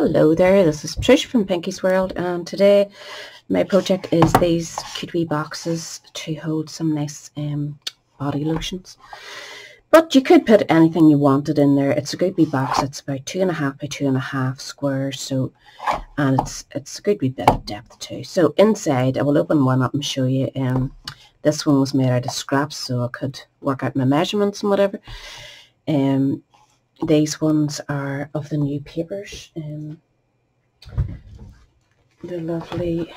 Hello there, this is Trish from Pinky's World and today my project is these cute wee boxes to hold some nice um, body lotions. But you could put anything you wanted in there. It's a good wee box. It's about two and a half by two and a half squares. So, and it's it's a good wee bit of depth too. So inside, I will open one up and show you. Um, this one was made out of scraps, so I could work out my measurements and whatever. Um, these ones are of the new papers. Um, lovely.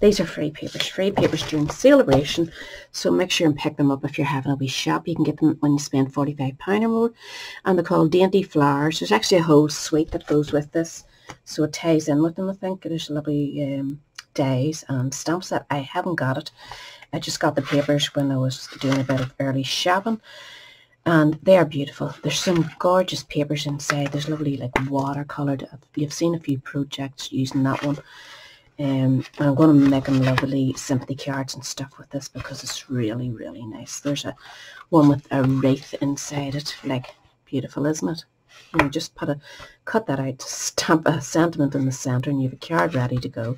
These are free papers. Free papers during celebration. So make sure and pick them up if you're having a wee shop. You can get them when you spend £45 or more. And they're called Dainty Flowers. There's actually a whole suite that goes with this. So it ties in with them, I think. There's lovely um, dies and stamps that I haven't got it. I just got the papers when I was doing a bit of early shopping and they are beautiful. There's some gorgeous papers inside. There's lovely like watercoloured. You've seen a few projects using that one. Um, I'm going to make them lovely sympathy cards and stuff with this because it's really, really nice. There's a one with a wreath inside it. Like, beautiful, isn't it? You just put a, cut that out, stamp a sentiment in the centre and you have a card ready to go.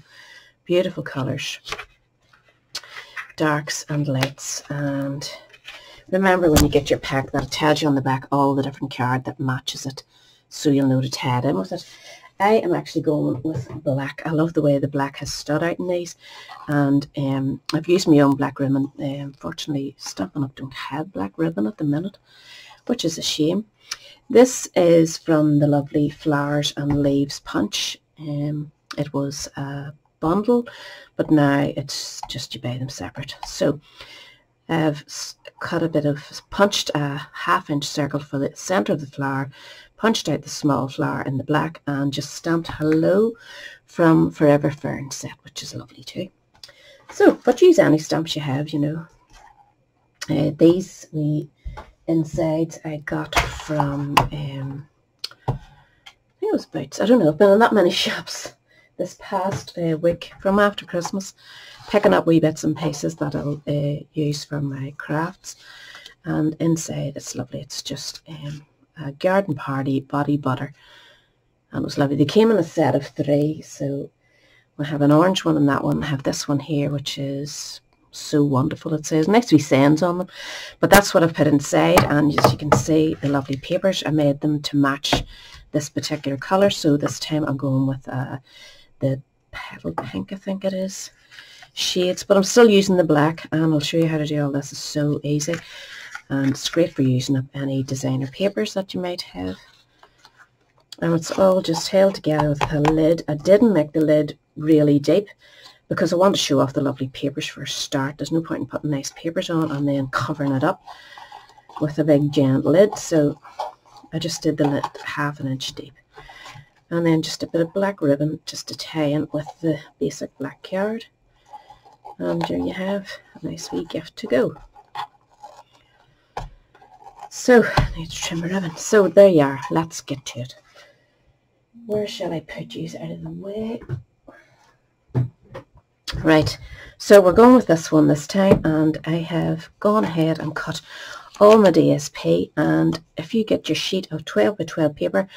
Beautiful colours. Darks and lights and Remember when you get your pack that it tells you on the back all the different card that matches it so you'll know to tie in with it. I am actually going with black. I love the way the black has stood out in these and um, I've used my own black ribbon. Uh, unfortunately Stampin' Up don't have black ribbon at the minute which is a shame. This is from the lovely Flowers and Leaves Punch. Um, it was a bundle but now it's just you buy them separate. So I've cut a bit of, punched a half inch circle for the centre of the flower, punched out the small flower in the black and just stamped hello from Forever Fern set, which is lovely too. So, but use any stamps you have, you know. Uh, these we insides I got from, um, I think it was about, I don't know, I've been in that many shops this past uh, week from after Christmas picking up wee bits and pieces that I'll uh, use for my crafts. And inside it's lovely. It's just um, a garden party body butter. And it was lovely. They came in a set of three. So we have an orange one and that one. I have this one here, which is so wonderful. It says next to be sayings on them. But that's what I've put inside. And as you can see, the lovely papers, I made them to match this particular colour. So this time I'm going with uh, the petal pink, I think it is shades, but I'm still using the black and I'll show you how to do all this. It's so easy and it's great for using up any designer papers that you might have. And it's all just held together with a lid. I didn't make the lid really deep because I want to show off the lovely papers for a start. There's no point in putting nice papers on and then covering it up with a big giant lid. So I just did the lid half an inch deep. And then just a bit of black ribbon just to tie in with the basic black card and there you have a nice wee gift to go. So, I need to trim my ribbon. So there you are. Let's get to it. Where shall I put you out of the way? Right, so we're going with this one this time and I have gone ahead and cut all my DSP and if you get your sheet of 12 by 12 paper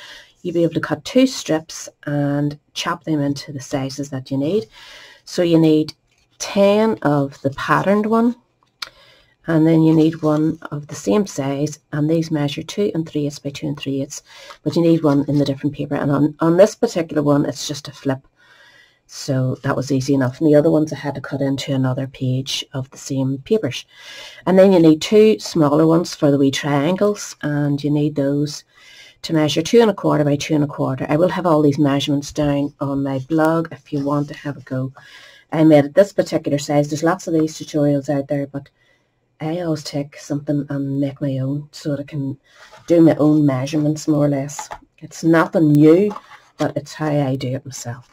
you'll be able to cut two strips and chop them into the sizes that you need. So you need 10 of the patterned one and then you need one of the same size and these measure 2 and 3 eighths by 2 and 3 eighths but you need one in the different paper. And on, on this particular one it's just a flip. So that was easy enough. And the other ones I had to cut into another page of the same papers. And then you need two smaller ones for the wee triangles and you need those to measure two and a quarter by two and a quarter I will have all these measurements down on my blog if you want to have a go I made it this particular size. There's lots of these tutorials out there, but I always take something and make my own so that I can do my own measurements more or less. It's nothing new, but it's how I do it myself.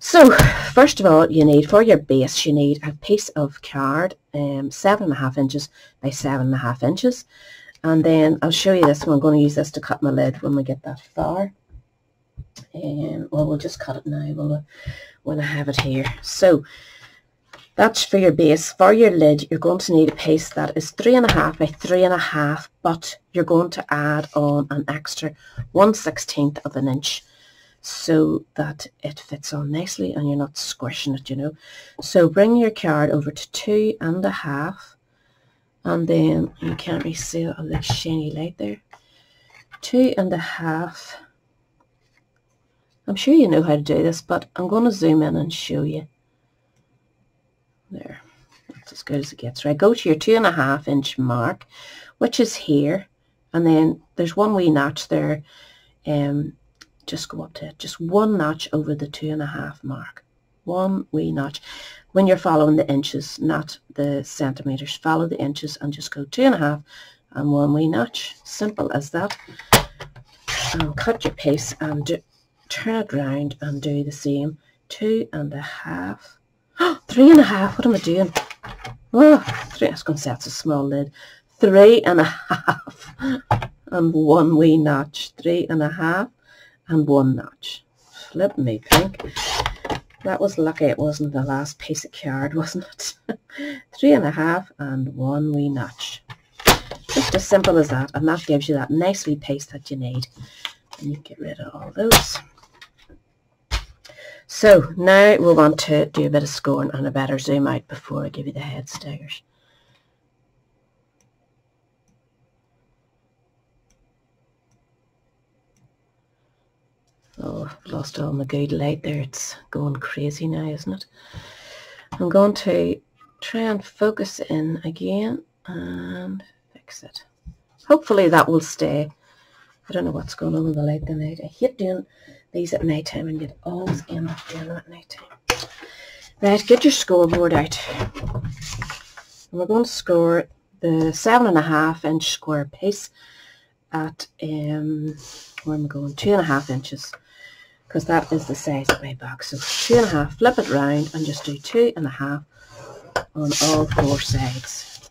So, first of all, you need, for your base, you need a piece of card, um, seven and a half inches by seven and a half inches. And then I'll show you this one. I'm going to use this to cut my lid when we get that far. And, well, we'll just cut it now. We'll, when I have it here. So that's for your base. For your lid, you're going to need a piece that is three and a half by three and a half, but you're going to add on an extra one sixteenth of an inch so that it fits on nicely and you're not squishing it, you know. So bring your card over to two and a half and then you can't see all the shiny light there. Two and a half. I'm sure you know how to do this, but I'm going to zoom in and show you. There. That's as good as it gets. Right, go to your two and a half inch mark, which is here. And then there's one wee notch there. Um, just go up to it. Just one notch over the two and a half mark. One wee notch. When you're following the inches, not the centimetres, follow the inches and just go two and a half and one wee notch. Simple as that. And cut your piece and do, turn it round and do the same. Two and a half. three and a half. What am I doing? Oh, three. I was going to say that's a small lid. Three and a half and one wee notch. Three and a half and one notch. Flip me pink. That was lucky it wasn't the last piece of card, wasn't it? Three and a half and one wee notch. Just as simple as that. And that gives you that nice wee piece that you need. And you get rid of all those. So now we'll want to do a bit of scoring and a better zoom out before I give you the head staggers. Oh, I've lost all my good light there. It's going crazy now, isn't it? I'm going to try and focus in again and fix it. Hopefully that will stay. I don't know what's going on with the light tonight. I hate doing these at night time and you always end up doing them at night time. Right, get your scoreboard out. And we're going to score the seven and a half inch square piece at um where am I going? Two and a half inches because that is the size of my box. So two and a half, flip it round and just do two and a half on all four sides.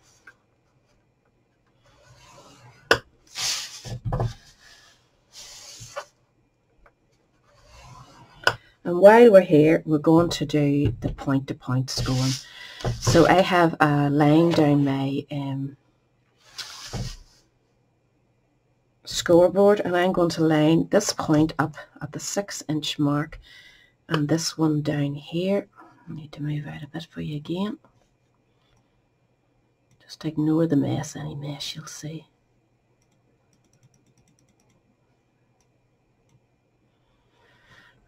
And while we're here, we're going to do the point-to-point -point scoring. So I have a line down my um, scoreboard and I'm going to line this point up at the six inch mark and this one down here. I need to move out a bit for you again. Just ignore the mess, any mess you'll see.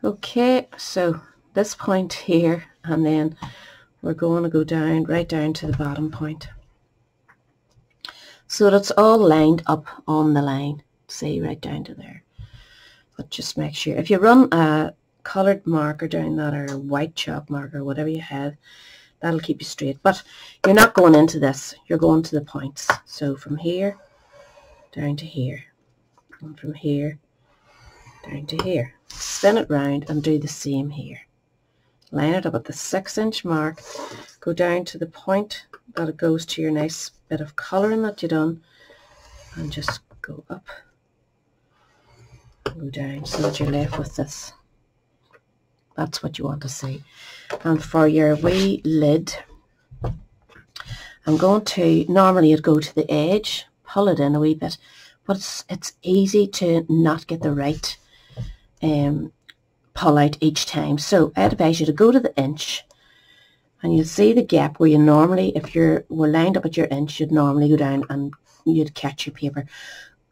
Okay, so this point here and then we're going to go down right down to the bottom point so that's all lined up on the line see right down to there. But just make sure if you run a colored marker down that or a white chalk marker whatever you have that'll keep you straight. But you're not going into this you're going to the points. So from here down to here and from here down to here. Spin it round and do the same here. Line it up at the six inch mark go down to the point that it goes to your nice bit of colouring that you done and just go up go down so that you're left with this. That's what you want to see. And for your wee lid I'm going to normally it'd go to the edge pull it in a wee bit but it's, it's easy to not get the right um, pull out each time. So I'd advise you to go to the inch and you'll see the gap where you normally, if you're were lined up at your inch, you'd normally go down and you'd catch your paper.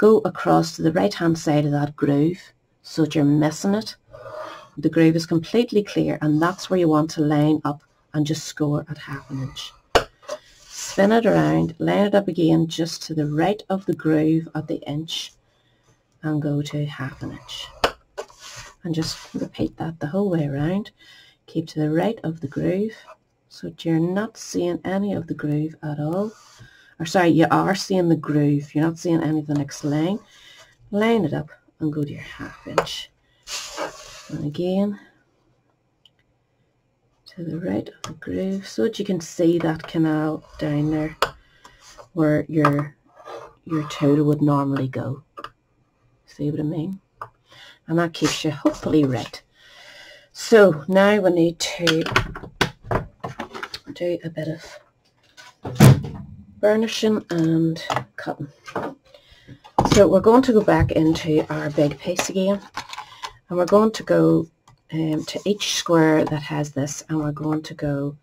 Go across to the right hand side of that groove so that you're missing it. The groove is completely clear and that's where you want to line up and just score at half an inch. Spin it around, line it up again just to the right of the groove at the inch and go to half an inch. And just repeat that the whole way around. Keep to the right of the groove so that you're not seeing any of the groove at all. Or sorry, you are seeing the groove. You're not seeing any of the next line. Line it up and go to your half inch. And again, to the right of the groove so that you can see that canal down there where your your tool would normally go. See what I mean? And that keeps you hopefully right. So now we need to do a bit of burnishing and cutting. So we're going to go back into our big piece again And we're going to go um, to each square that has this and we're going to go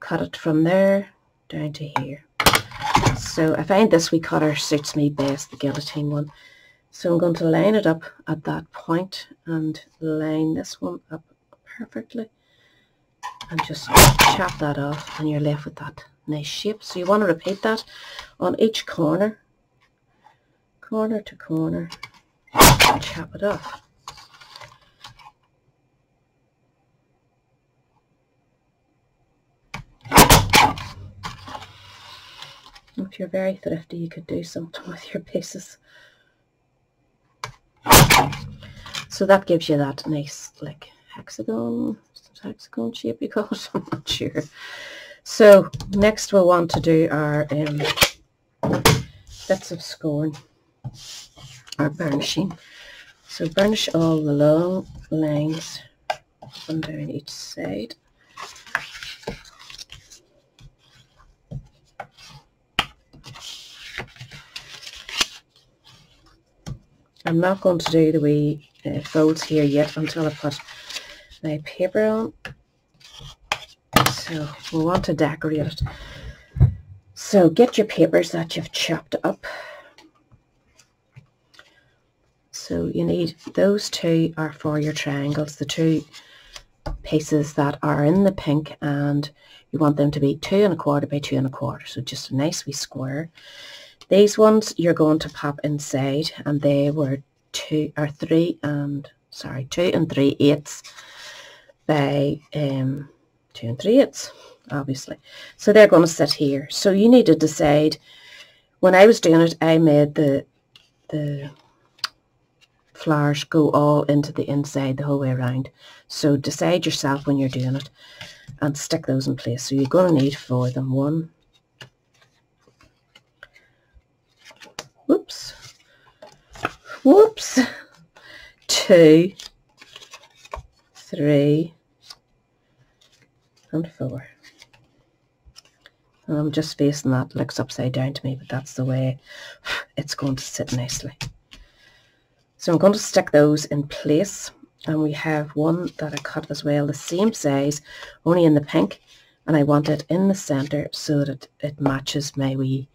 cut it from there down to here. So I find this wee cutter suits me best, the guillotine one. So I'm going to line it up at that point and line this one up perfectly and just chop that off and you're left with that nice shape. So you want to repeat that on each corner, corner to corner, chop it off. If you're very thrifty, you could do something with your pieces. So that gives you that nice, like, hexagon, hexagon shape you call it, I'm not sure. So next we'll want to do our um, bits of scoring, our burnishing. So burnish all the long lines and down each side. I'm not going to do the wee uh, folds here yet until I put my paper on. So we want to decorate it. So get your papers that you've chopped up. So you need, those two are for your triangles, the two pieces that are in the pink and you want them to be two and a quarter by two and a quarter. So just a nice wee square. These ones you're going to pop inside and they were two or three and sorry, two and three eighths by um, two and three eighths, obviously. So they're going to sit here. So you need to decide, when I was doing it, I made the, the flowers go all into the inside the whole way around. So decide yourself when you're doing it and stick those in place. So you're going to need for them. One, whoops, whoops, two, three, and four. And I'm just facing that, looks upside down to me, but that's the way it's going to sit nicely. So I'm going to stick those in place. And we have one that I cut as well, the same size, only in the pink. And I want it in the centre so that it, it matches my wee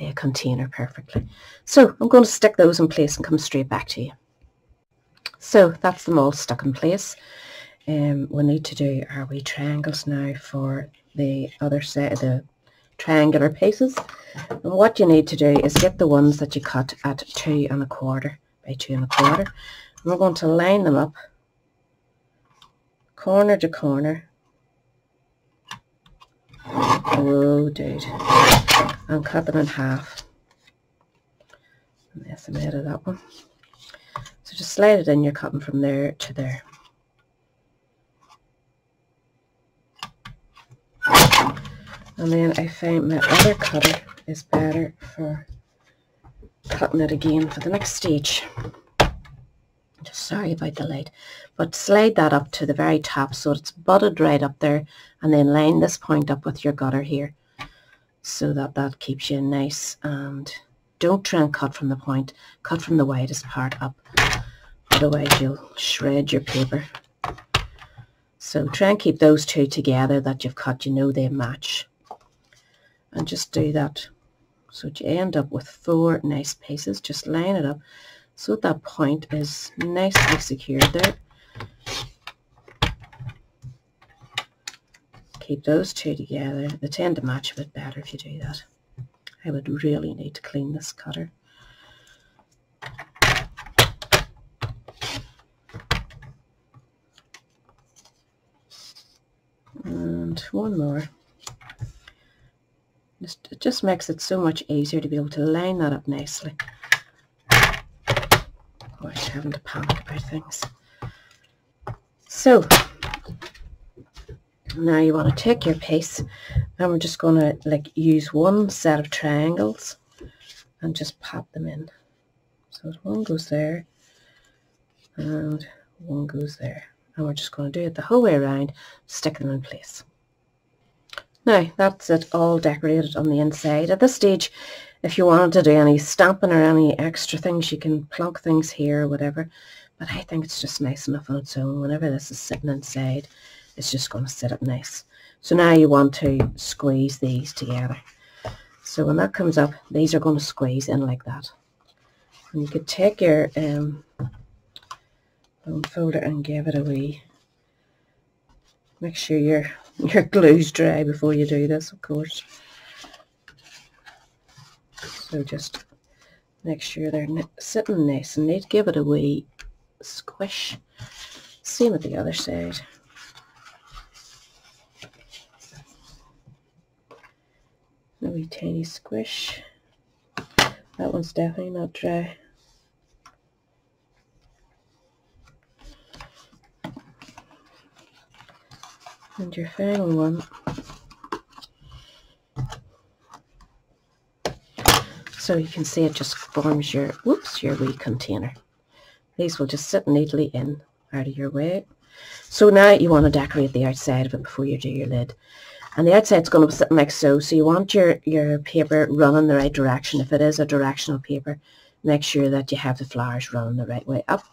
uh, container perfectly. So I'm going to stick those in place and come straight back to you. So that's them all stuck in place. Um, we need to do our wee triangles now for the other set of the triangular pieces. And what you need to do is get the ones that you cut at two and a quarter by two and a quarter. And we're going to line them up corner to corner. Oh, dude and cut them in half. That's the made that one. So just slide it in, you're cutting from there to there. And then I find my other cutter is better for cutting it again for the next stage. Just sorry about the light. But slide that up to the very top so it's butted right up there and then line this point up with your gutter here so that that keeps you nice and don't try and cut from the point, cut from the widest part up, otherwise you'll shred your paper. So try and keep those two together that you've cut, you know they match. And just do that. So you end up with four nice pieces, just line it up so that point is nicely secured there. keep those two together. They tend to match a bit better if you do that. I would really need to clean this cutter. And one more. It just makes it so much easier to be able to line that up nicely. Oh, Without having to panic about things. So, now you want to take your piece and we're just going to like use one set of triangles and just pop them in. So one goes there and one goes there. And we're just going to do it the whole way around, stick them in place. Now that's it all decorated on the inside. At this stage, if you wanted to do any stamping or any extra things, you can plonk things here or whatever. but I think it's just nice enough on its own. Whenever this is sitting inside, it's just going to sit up nice. So now you want to squeeze these together. So when that comes up, these are going to squeeze in like that. And you could take your um, bone folder and give it a wee. Make sure your your glue's dry before you do this, of course. So just make sure they're sitting nice and neat. Give it a wee squish. Same with the other side. A wee tiny squish. That one's definitely not dry. And your final one. So you can see it just forms your, whoops, your wee container. These will just sit neatly in out of your way. So now you want to decorate the outside of it before you do your lid and the outside's going to be sitting like so. So you want your, your paper running the right direction. If it is a directional paper, make sure that you have the flowers running the right way up.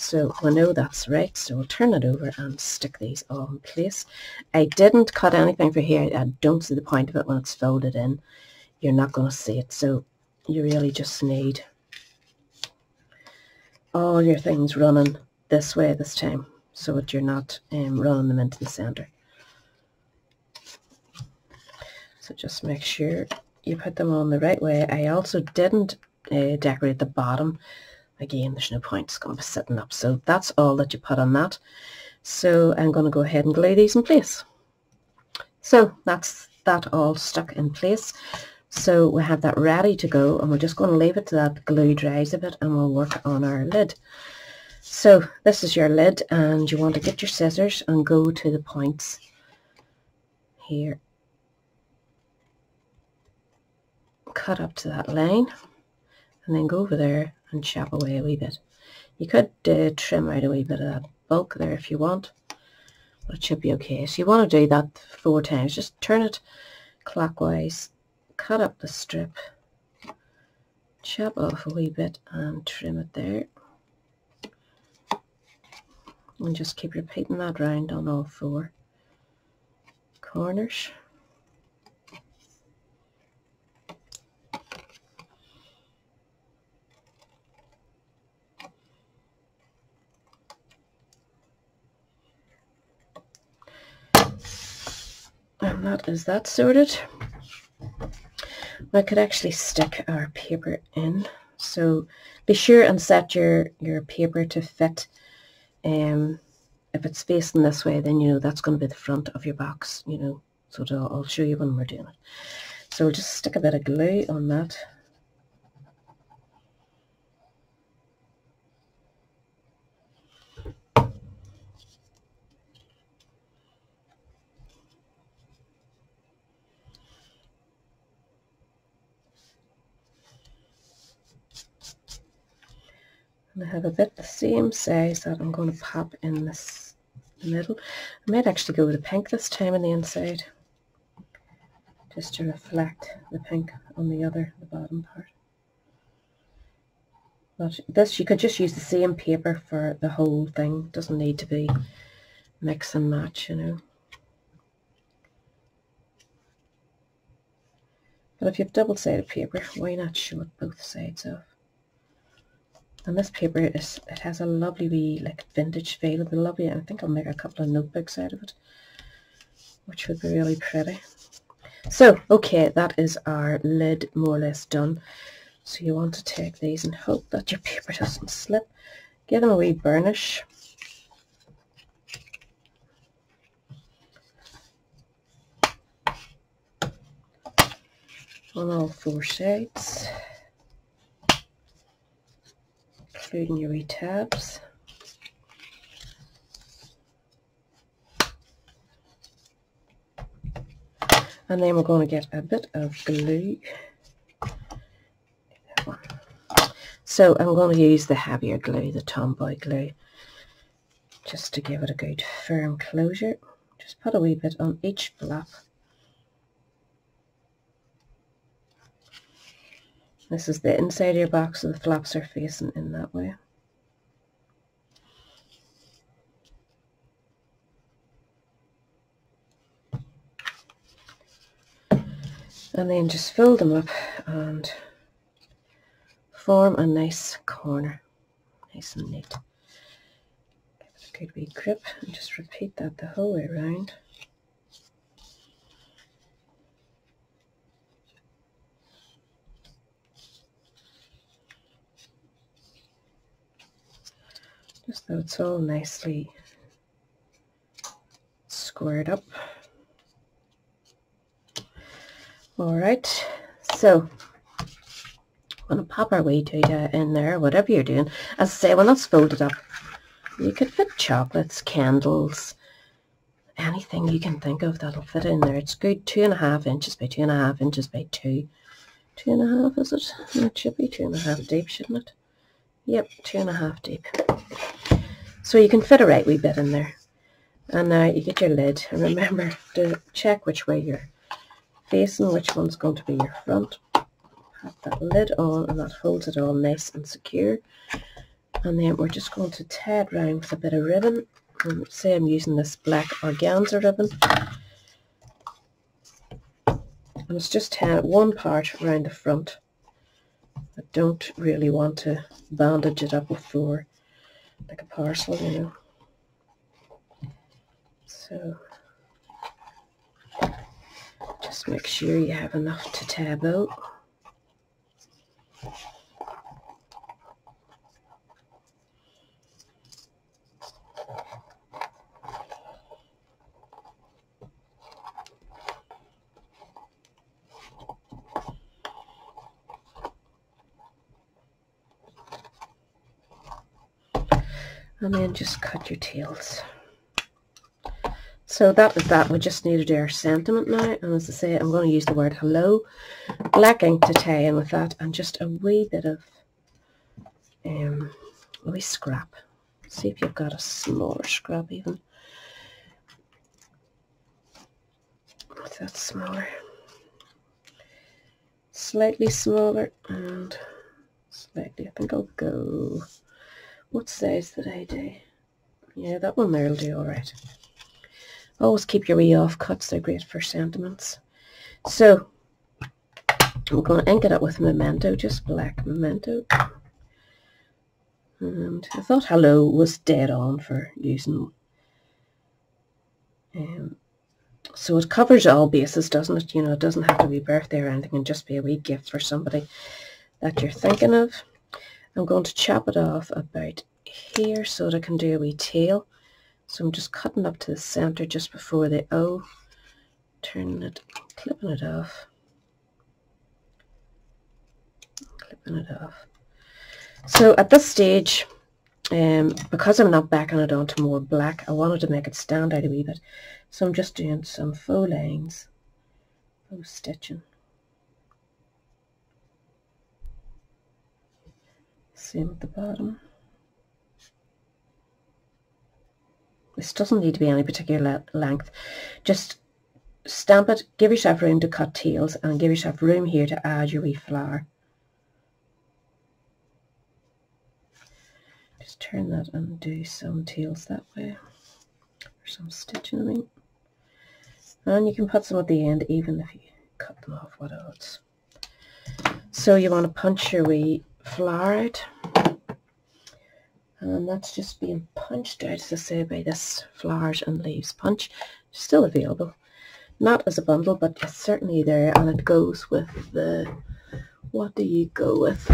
So we know that's right, so we'll turn it over and stick these all in place. I didn't cut anything for here. I don't see the point of it when it's folded in. You're not going to see it, so you really just need all your things running this way this time so that you're not um, running them into the center. So just make sure you put them on the right way. I also didn't uh, decorate the bottom. Again, there's no point, it's going to be sitting up. So that's all that you put on that. So I'm going to go ahead and glue these in place. So that's that all stuck in place. So we have that ready to go and we're just going to leave it to that glue dries a bit and we'll work on our lid. So this is your lid and you want to get your scissors and go to the points here cut up to that line and then go over there and chop away a wee bit. You could uh, trim out a wee bit of that bulk there if you want, but it should be okay. So you want to do that four times. Just turn it clockwise, cut up the strip, chop off a wee bit and trim it there. And just keep repeating that round on all four corners. And that is that sorted. I could actually stick our paper in. So be sure and set your, your paper to fit. Um, if it's facing this way, then you know that's going to be the front of your box, you know. So I'll show you when we're doing it. So we'll just stick a bit of glue on that I have a bit the same size that I'm going to pop in this middle. I might actually go with the pink this time on the inside just to reflect the pink on the other, the bottom part. But this, you could just use the same paper for the whole thing. Doesn't need to be mix and match, you know. But if you have double-sided paper, why not show it both sides off? And this paper is it has a lovely wee like vintage feel. It'll be lovely. I think I'll make a couple of notebooks out of it, which would be really pretty. So, okay, that is our lid more or less done. So you want to take these and hope that your paper doesn't slip. Give them a wee burnish. On all four sides. Including your tabs. And then we're going to get a bit of glue. So I'm going to use the heavier glue, the Tombow glue, just to give it a good firm closure. Just put a wee bit on each flap. This is the inside of your box, so the flaps are facing in that way. And then just fill them up and form a nice corner, nice and neat. Give it a good wee grip and just repeat that the whole way around. Just so it's all nicely squared up all right so I'm going to pop our wee Duda in there, whatever you're doing. As I say, when that's folded it up, you could fit chocolates, candles, anything you can think of that'll fit in there. It's good two and a half inches by two and a half inches by two. Two and a half, is it? It should be two and a half deep, shouldn't it? Yep, two and a half deep. So you can fit a right wee bit in there. And now you get your lid. And remember to check which way you're facing, which one's going to be your front have that lid on and that holds it all nice and secure and then we're just going to tie it round with a bit of ribbon and say I'm using this black organza ribbon and it's just tied one part around the front I don't really want to bandage it up four like a parcel you know. So just make sure you have enough to tab out and then just cut your tails. So that is that. We just need to do our sentiment now. And as I say, I'm going to use the word hello. Black ink to tie in with that. And just a wee bit of um, a wee scrap. See if you've got a smaller scrap even. What's that smaller? Slightly smaller and slightly. I think I'll go what size did I do? Yeah, that one there will do alright. Always keep your wee off cuts, they're great for sentiments. So, I'm going to ink it up with Memento, just black Memento. And I thought hello was dead on for using. Um, so it covers all bases, doesn't it? You know, it doesn't have to be birthday or anything and just be a wee gift for somebody that you're thinking of. I'm going to chop it off about here so that I can do a wee tail. So I'm just cutting up to the center just before the O, turning it, clipping it off, clipping it off. So at this stage, um, because I'm not backing it onto more black, I wanted to make it stand out a wee bit. So I'm just doing some faux lines, faux stitching. Same at the bottom. This doesn't need to be any particular length. Just stamp it, give yourself room to cut tails and give yourself room here to add your wee flower. Just turn that and do some tails that way. Or some stitching I mean. And you can put some at the end even if you cut them off what else. So you want to punch your wee flower out and that's just being punched out as I say by this flowers and leaves punch. Still available. Not as a bundle but it's certainly there and it goes with the what do you go with?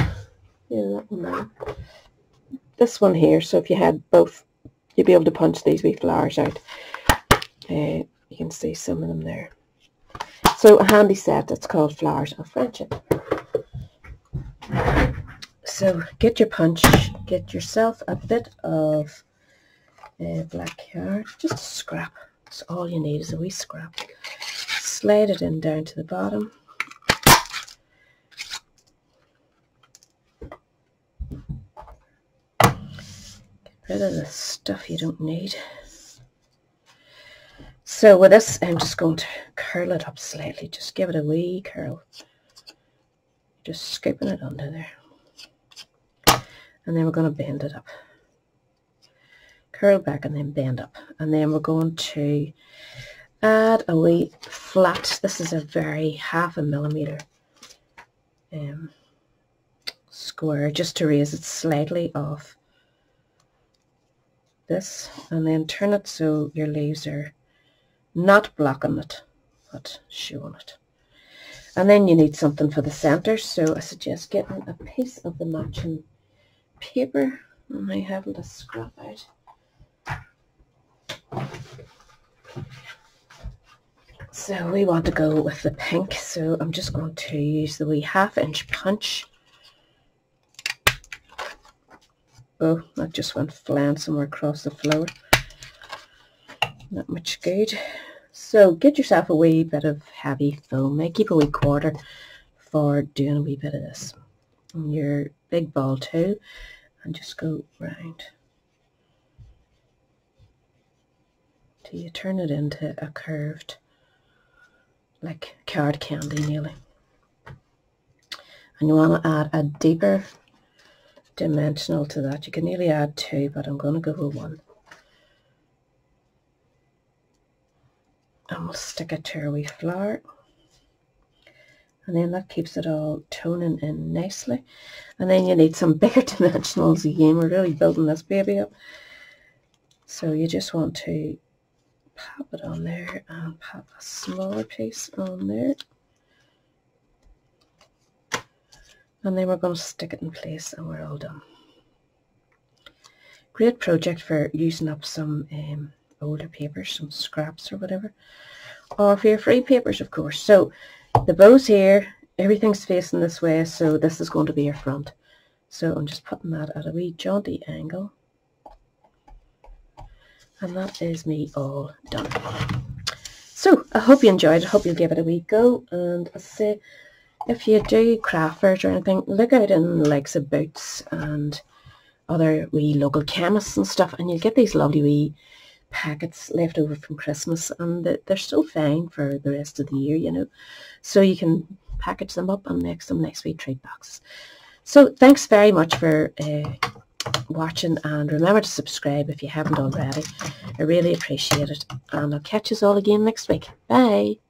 Yeah that one there. This one here so if you had both you'd be able to punch these wee flowers out. Uh, you can see some of them there. So a handy set that's called flowers of friendship so get your punch, get yourself a bit of uh, black hair, just a scrap. That's all you need is a wee scrap. Slide it in down to the bottom. Get rid of the stuff you don't need. So with this, I'm just going to curl it up slightly. Just give it a wee curl. Just scooping it under there and then we're going to bend it up. Curl back and then bend up. And then we're going to add a wee flat, this is a very half a millimetre um, square just to raise it slightly off this. And then turn it so your leaves are not blocking it but showing it. And then you need something for the centre so I suggest getting a piece of the matching paper and I haven't a scrap out. So we want to go with the pink, so I'm just going to use the wee half inch punch. Oh, that just went flying somewhere across the floor. Not much good. So get yourself a wee bit of heavy foam. I keep a wee quarter for doing a wee bit of this. And your big ball too. And just go round. Till you turn it into a curved like card candy nearly. And you want to add a deeper dimensional to that. You can nearly add two, but I'm going to go with one. And we'll stick it to our wee flower. And then that keeps it all toning in nicely. And then you need some bigger dimensionals again. We're really building this baby up. So you just want to pop it on there and pop a smaller piece on there. And then we're going to stick it in place and we're all done. Great project for using up some um, older papers, some scraps or whatever. Or for your free papers, of course. So the bow's here, everything's facing this way, so this is going to be your front. So I'm just putting that at a wee jaunty angle and that is me all done. So I hope you enjoyed it. I hope you'll give it a wee go. And I say, if you do craft or anything, look out in the likes of Boots and other wee local chemists and stuff, and you'll get these lovely wee packets left over from Christmas, and they're still fine for the rest of the year, you know. So you can package them up and make some nice wee treat boxes. So thanks very much for uh, watching and remember to subscribe if you haven't already. I really appreciate it and I'll catch you all again next week. Bye.